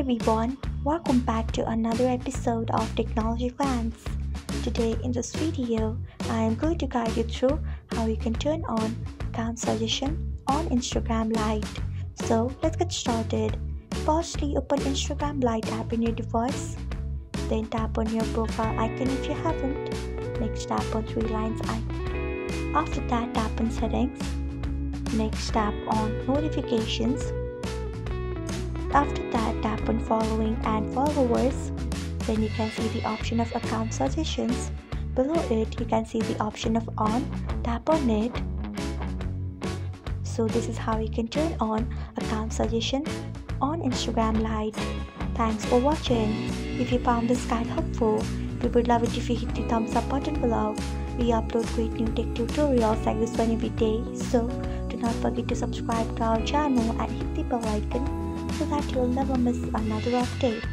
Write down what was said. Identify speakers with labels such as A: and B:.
A: everyone, welcome back to another episode of Technology Glance. Today in this video, I am going to guide you through how you can turn on account suggestion on Instagram Lite. So let's get started. Firstly, open Instagram Lite app in your device. Then tap on your profile icon if you haven't. Next tap on three lines icon. After that, tap on settings. Next tap on notifications after that, on following and followers. Then you can see the option of account suggestions. Below it, you can see the option of on. Tap on it. So this is how you can turn on account suggestion on Instagram Lite. Thanks for watching. If you found this guide helpful, we would love it if you hit the thumbs up button below. We upload great new tech tutorials like this one every day. So do not forget to subscribe to our channel and hit the bell icon so that you'll never miss another update.